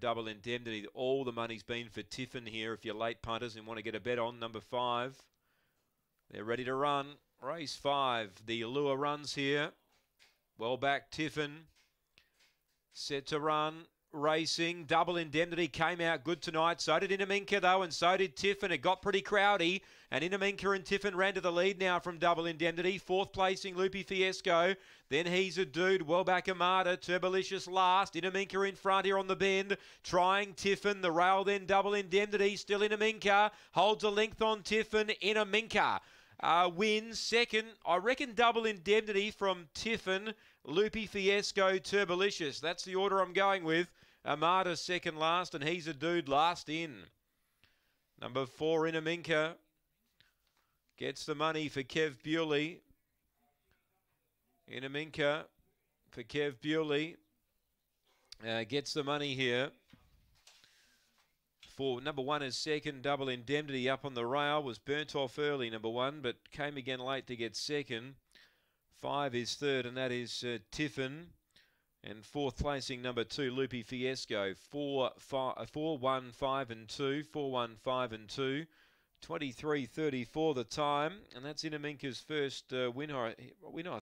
double indemnity. All the money's been for Tiffin here. If you're late punters and want to get a bet on number five, they're ready to run. Race five. The Allure runs here. Well back, Tiffin. Set to run. Racing. Double indemnity came out good tonight. So did Inaminka, though, and so did Tiffin. It got pretty crowdy. And Inaminka and Tiffin ran to the lead now from Double Indemnity. Fourth placing, Loopy Fiesco. Then he's a dude. Well back Amada. Turbolicious last. Inaminka in front here on the bend. Trying Tiffin. The rail then Double Indemnity. Still Inaminka. Holds a length on Tiffin. Inaminka. Uh, wins second. I reckon double indemnity from Tiffin, Loopy Fiesco, Turbolicious. That's the order I'm going with. Amada second last, and he's a dude last in. Number four, Inaminka. Gets the money for Kev Bewley. Inaminka for Kev Bewley. Uh, gets the money here. For number one is second, double indemnity up on the rail. Was burnt off early, number one, but came again late to get second. Five is third, and that is uh, Tiffin. And fourth placing, number two, Loopy Fiesco. Four, five, uh, four, one, five, and two. Four, one, five, and two. 23.34 the time, and that's Inaminka's first uh, win, win, I